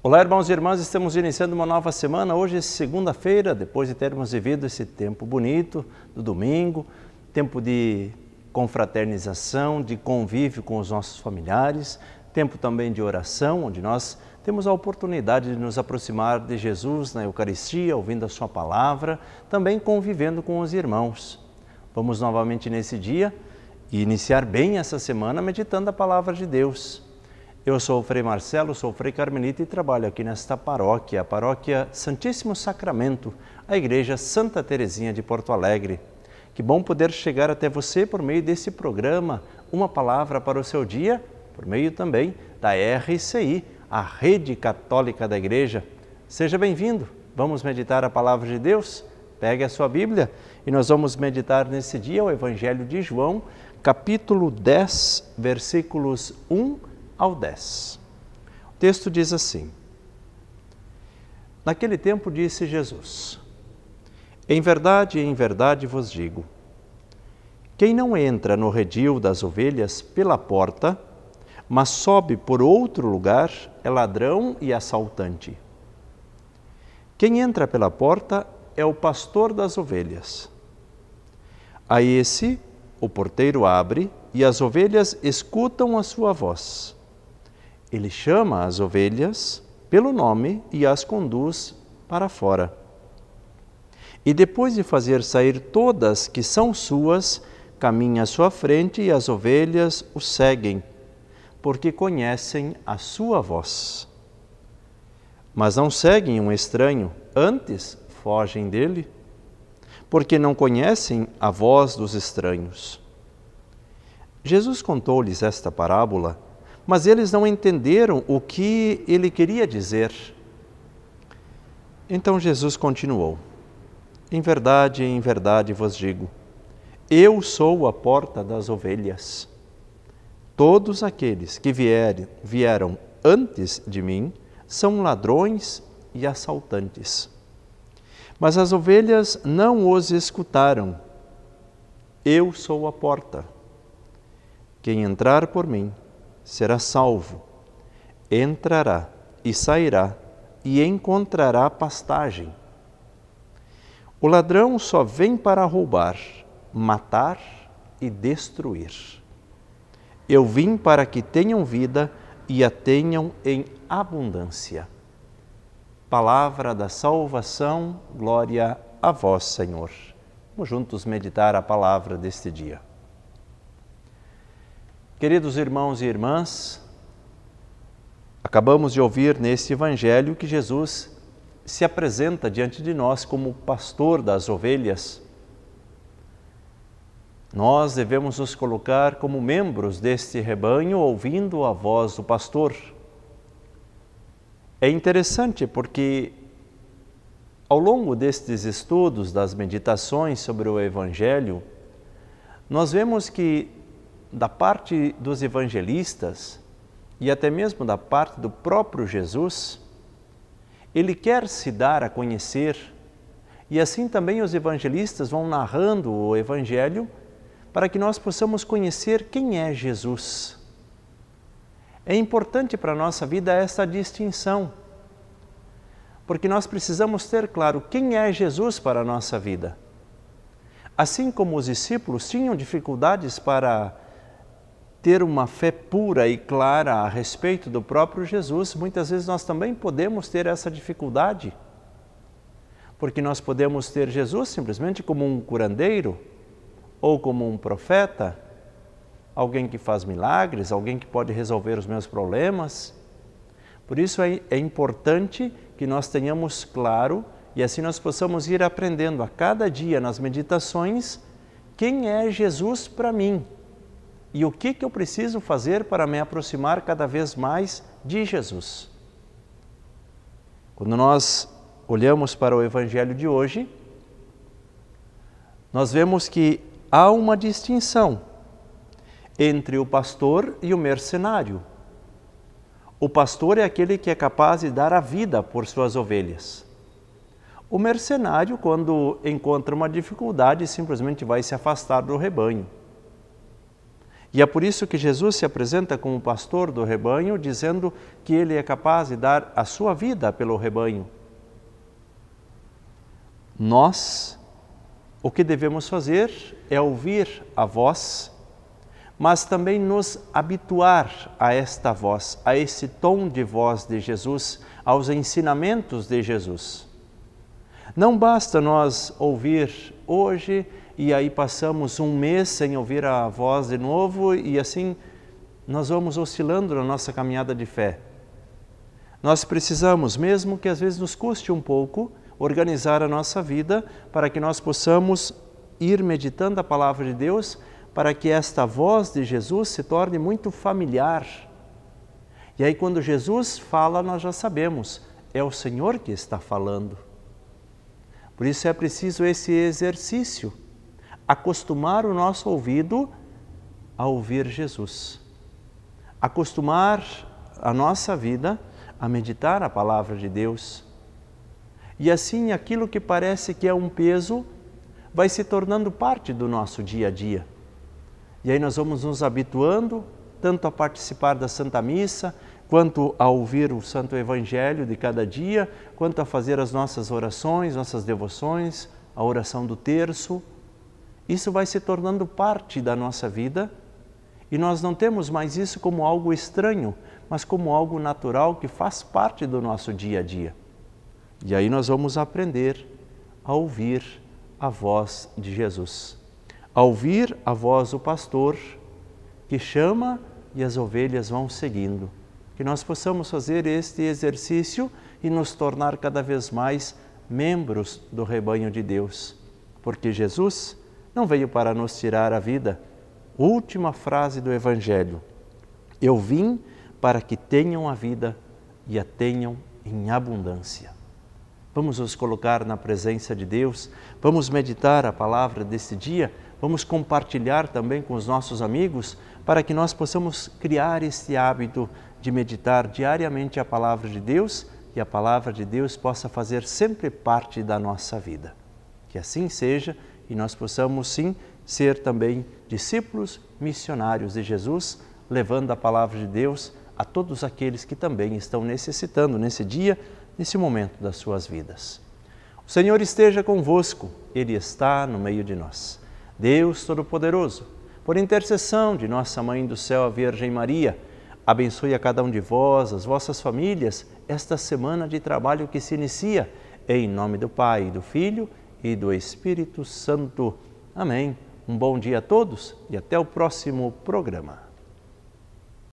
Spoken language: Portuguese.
Olá, irmãos e irmãs, estamos iniciando uma nova semana. Hoje é segunda-feira, depois de termos vivido esse tempo bonito do domingo, tempo de confraternização, de convívio com os nossos familiares, tempo também de oração, onde nós temos a oportunidade de nos aproximar de Jesus na Eucaristia, ouvindo a Sua palavra, também convivendo com os irmãos. Vamos novamente nesse dia e iniciar bem essa semana meditando a palavra de Deus. Eu sou o Frei Marcelo, sou o Frei Carmelita e trabalho aqui nesta paróquia, a Paróquia Santíssimo Sacramento, a Igreja Santa Terezinha de Porto Alegre. Que bom poder chegar até você por meio desse programa, uma palavra para o seu dia, por meio também da RCI, a Rede Católica da Igreja. Seja bem-vindo. Vamos meditar a palavra de Deus? Pegue a sua Bíblia e nós vamos meditar nesse dia o Evangelho de João, capítulo 10, versículos 1 ao 10. O texto diz assim: Naquele tempo disse Jesus: Em verdade, em verdade vos digo: quem não entra no redil das ovelhas pela porta, mas sobe por outro lugar, é ladrão e assaltante. Quem entra pela porta é o pastor das ovelhas. A esse o porteiro abre e as ovelhas escutam a sua voz. Ele chama as ovelhas pelo nome e as conduz para fora. E depois de fazer sair todas que são suas, caminha à sua frente e as ovelhas o seguem, porque conhecem a sua voz. Mas não seguem um estranho, antes fogem dele, porque não conhecem a voz dos estranhos. Jesus contou-lhes esta parábola mas eles não entenderam o que ele queria dizer. Então Jesus continuou: Em verdade, em verdade vos digo, eu sou a porta das ovelhas. Todos aqueles que vierem, vieram antes de mim são ladrões e assaltantes. Mas as ovelhas não os escutaram. Eu sou a porta. Quem entrar por mim será salvo, entrará e sairá e encontrará pastagem. O ladrão só vem para roubar, matar e destruir. Eu vim para que tenham vida e a tenham em abundância. Palavra da salvação, glória a vós, Senhor. Vamos juntos meditar a palavra deste dia. Queridos irmãos e irmãs, acabamos de ouvir neste Evangelho que Jesus se apresenta diante de nós como pastor das ovelhas. Nós devemos nos colocar como membros deste rebanho, ouvindo a voz do pastor. É interessante porque, ao longo destes estudos, das meditações sobre o Evangelho, nós vemos que da parte dos evangelistas e até mesmo da parte do próprio Jesus, ele quer se dar a conhecer e assim também os evangelistas vão narrando o Evangelho para que nós possamos conhecer quem é Jesus. É importante para a nossa vida essa distinção, porque nós precisamos ter claro quem é Jesus para a nossa vida. Assim como os discípulos tinham dificuldades para ter uma fé pura e clara a respeito do próprio Jesus, muitas vezes nós também podemos ter essa dificuldade. Porque nós podemos ter Jesus simplesmente como um curandeiro, ou como um profeta, alguém que faz milagres, alguém que pode resolver os meus problemas. Por isso é, é importante que nós tenhamos claro e assim nós possamos ir aprendendo a cada dia nas meditações quem é Jesus para mim e o que, que eu preciso fazer para me aproximar cada vez mais de Jesus. Quando nós olhamos para o Evangelho de hoje, nós vemos que há uma distinção entre o pastor e o mercenário. O pastor é aquele que é capaz de dar a vida por suas ovelhas. O mercenário, quando encontra uma dificuldade, simplesmente vai se afastar do rebanho. E é por isso que Jesus se apresenta como pastor do rebanho, dizendo que ele é capaz de dar a sua vida pelo rebanho. Nós, o que devemos fazer é ouvir a voz, mas também nos habituar a esta voz, a esse tom de voz de Jesus, aos ensinamentos de Jesus. Não basta nós ouvir hoje e aí passamos um mês sem ouvir a voz de novo e assim nós vamos oscilando na nossa caminhada de fé. Nós precisamos, mesmo que às vezes nos custe um pouco, organizar a nossa vida para que nós possamos ir meditando a palavra de Deus, para que esta voz de Jesus se torne muito familiar. E aí, quando Jesus fala, nós já sabemos, é o Senhor que está falando. Por isso é preciso esse exercício acostumar o nosso ouvido a ouvir Jesus. Acostumar a nossa vida a meditar a palavra de Deus. E assim aquilo que parece que é um peso vai se tornando parte do nosso dia a dia. E aí nós vamos nos habituando tanto a participar da Santa Missa, quanto a ouvir o Santo Evangelho de cada dia, quanto a fazer as nossas orações, nossas devoções, a oração do terço, isso vai se tornando parte da nossa vida e nós não temos mais isso como algo estranho, mas como algo natural que faz parte do nosso dia a dia. E aí nós vamos aprender a ouvir a voz de Jesus, a ouvir a voz do pastor que chama e as ovelhas vão seguindo. Que nós possamos fazer este exercício e nos tornar cada vez mais membros do rebanho de Deus, porque Jesus não veio para nos tirar a vida. Última frase do Evangelho: Eu vim para que tenham a vida e a tenham em abundância. Vamos nos colocar na presença de Deus, vamos meditar a palavra desse dia, vamos compartilhar também com os nossos amigos para que nós possamos criar esse hábito de meditar diariamente a palavra de Deus e a palavra de Deus possa fazer sempre parte da nossa vida. Que assim seja e nós possamos sim ser também discípulos missionários de Jesus, levando a palavra de Deus a todos aqueles que também estão necessitando nesse dia, nesse momento das suas vidas. O Senhor esteja convosco, Ele está no meio de nós. Deus Todo-Poderoso, por intercessão de nossa Mãe do Céu, a Virgem Maria, abençoe a cada um de vós, as vossas famílias, esta semana de trabalho que se inicia. Em nome do Pai, do Filho e do Espírito Santo. Amém. Um bom dia a todos e até o próximo programa.